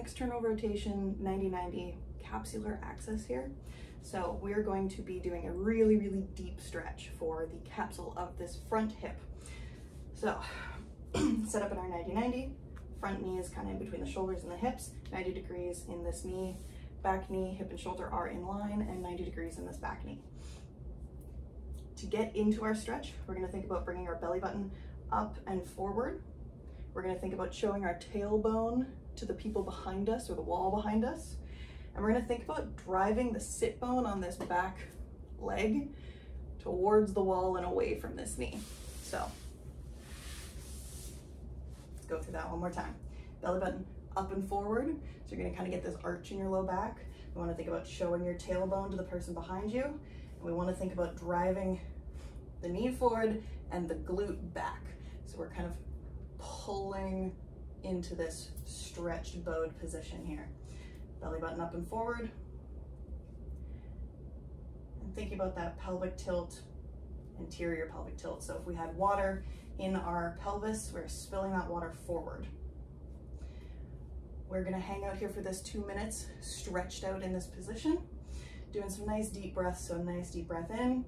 external rotation 90-90 capsular access here. So we're going to be doing a really, really deep stretch for the capsule of this front hip. So set up in our 90-90, front knee is kind of in between the shoulders and the hips, 90 degrees in this knee, back knee, hip and shoulder are in line, and 90 degrees in this back knee. To get into our stretch, we're gonna think about bringing our belly button up and forward. We're gonna think about showing our tailbone to the people behind us or the wall behind us. And we're gonna think about driving the sit bone on this back leg towards the wall and away from this knee. So let's go through that one more time. Belly button up and forward. So you're gonna kind of get this arch in your low back. We wanna think about showing your tailbone to the person behind you. And we wanna think about driving the knee forward and the glute back. So we're kind of pulling into this stretched bowed position here. Belly button up and forward. And thinking about that pelvic tilt, anterior pelvic tilt. So if we had water in our pelvis, we're spilling that water forward. We're gonna hang out here for this two minutes, stretched out in this position, doing some nice deep breaths. So nice deep breath in,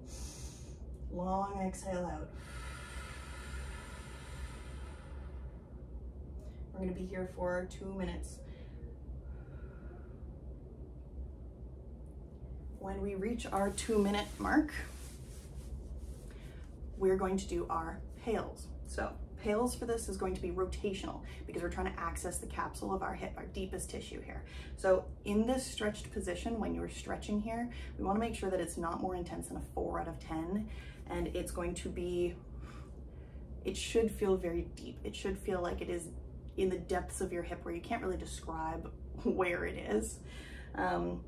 long exhale out. We're gonna be here for two minutes. When we reach our two minute mark, we're going to do our PAILs. So PAILs for this is going to be rotational because we're trying to access the capsule of our hip, our deepest tissue here. So in this stretched position, when you're stretching here, we wanna make sure that it's not more intense than a four out of 10. And it's going to be, it should feel very deep. It should feel like it is in the depths of your hip where you can't really describe where it is. Um,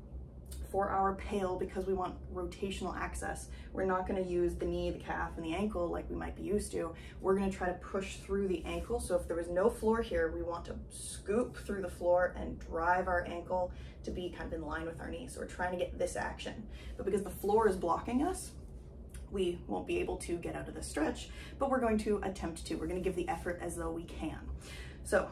for our PAIL, because we want rotational access, we're not gonna use the knee, the calf, and the ankle like we might be used to. We're gonna try to push through the ankle. So if there was no floor here, we want to scoop through the floor and drive our ankle to be kind of in line with our knee. So we're trying to get this action. But because the floor is blocking us, we won't be able to get out of the stretch, but we're going to attempt to. We're gonna give the effort as though we can. So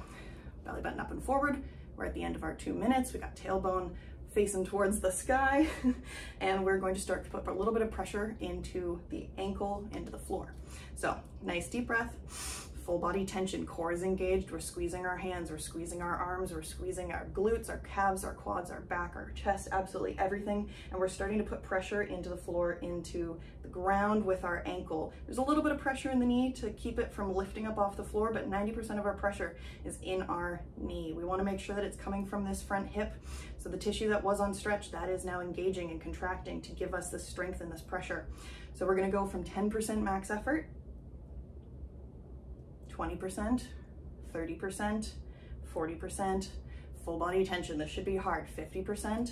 belly button up and forward. We're at the end of our two minutes. We got tailbone facing towards the sky. and we're going to start to put a little bit of pressure into the ankle, into the floor. So nice deep breath full body tension, core is engaged, we're squeezing our hands, we're squeezing our arms, we're squeezing our glutes, our calves, our quads, our back, our chest, absolutely everything. And we're starting to put pressure into the floor, into the ground with our ankle. There's a little bit of pressure in the knee to keep it from lifting up off the floor, but 90% of our pressure is in our knee. We wanna make sure that it's coming from this front hip. So the tissue that was on stretch, that is now engaging and contracting to give us this strength and this pressure. So we're gonna go from 10% max effort 20%, 30%, 40%, full body tension. This should be hard. 50%,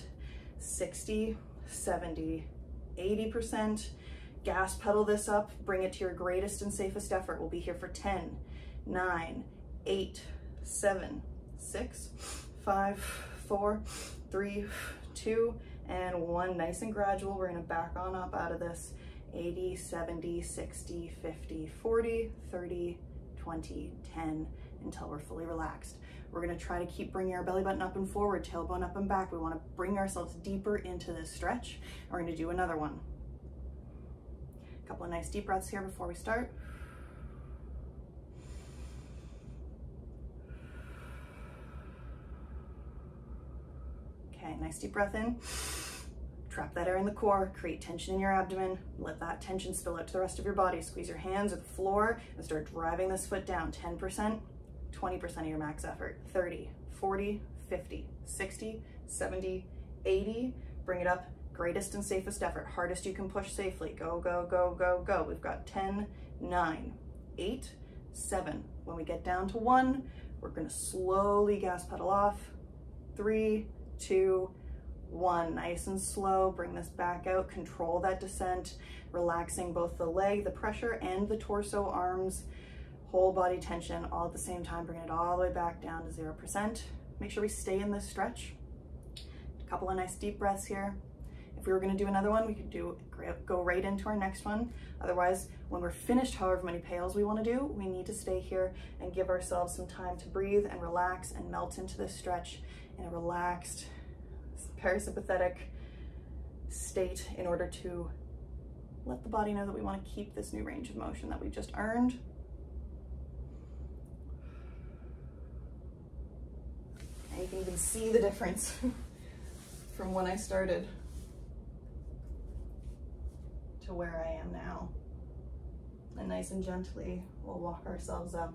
60, 70, 80%. Gas pedal this up, bring it to your greatest and safest effort. We'll be here for 10, 9, 8, 7, 6, 5, 4, 3, 2, and 1. Nice and gradual. We're going to back on up out of this. 80, 70, 60, 50, 40, 30, 20, 10, until we're fully relaxed. We're gonna try to keep bringing our belly button up and forward, tailbone up and back. We wanna bring ourselves deeper into this stretch. We're gonna do another one. A couple of nice deep breaths here before we start. Okay, nice deep breath in. Trap that air in the core, create tension in your abdomen, let that tension spill out to the rest of your body. Squeeze your hands or the floor and start driving this foot down. 10%, 20% of your max effort, 30, 40, 50, 60, 70, 80. Bring it up, greatest and safest effort, hardest you can push safely. Go, go, go, go, go. We've got 10, 9, 8, 7. When we get down to one, we're gonna slowly gas pedal off. Three, two, one, nice and slow, bring this back out, control that descent, relaxing both the leg, the pressure, and the torso, arms, whole body tension all at the same time, bringing it all the way back down to 0%. Make sure we stay in this stretch. A couple of nice deep breaths here. If we were gonna do another one, we could do go right into our next one. Otherwise, when we're finished however many PAILs we wanna do, we need to stay here and give ourselves some time to breathe and relax and melt into this stretch in a relaxed, parasympathetic state in order to let the body know that we wanna keep this new range of motion that we just earned. And you can even see the difference from when I started to where I am now. And nice and gently, we'll walk ourselves up